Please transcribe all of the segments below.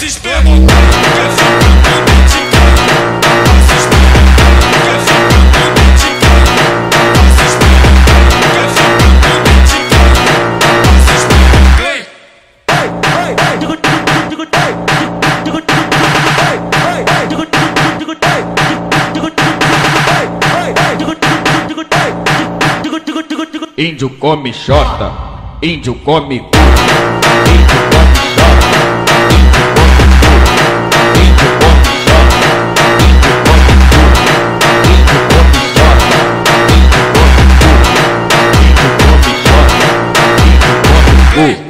se espelha. Índio come xota, índio come cu.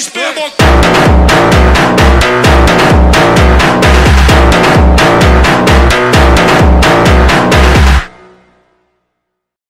despedaçou.